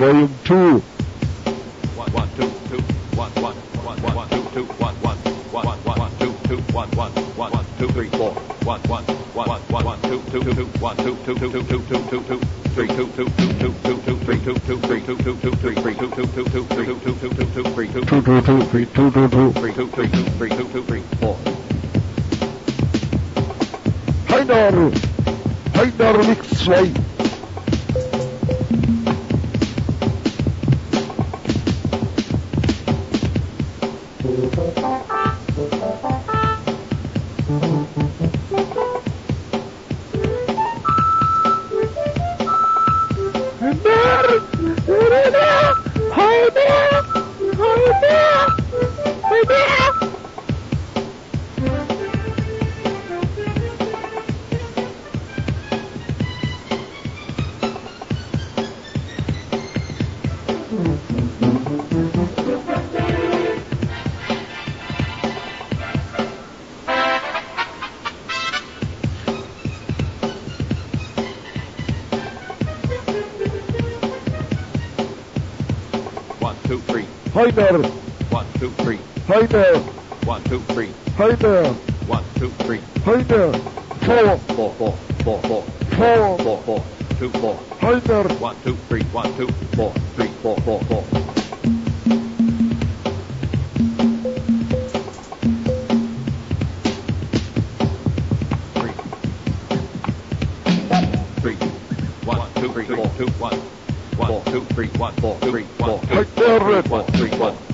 Volume 2. One, one, two, two, one, one, one, one, two, two, one, one, one, one, two, two, one, one, one, two, three, four, one, one, one, one, one, two, two, two, one, two, two, two, two, two, two, two, two, three, two, two, two, two, two, two, three, two, two, three, two, two, two, three, three, two, two, two, two, three, two, two, two, two, two, three, two, two, two, two, three, two, two, two, three, two, three, two, three, two, two, three, four. Thank you. two, three. Hi there. One, two, three. Hi there. One, two, three. Hi there. One, two, three. Hi there. Four. Four, four, four, four. Four. Four, four. Two, four. Hi there. One, two, three. One, two, four, three, four, four, four. Three. Three. One, two, three, four, two, one. One, two, three, one, four, three, one, two, red. one, three, one.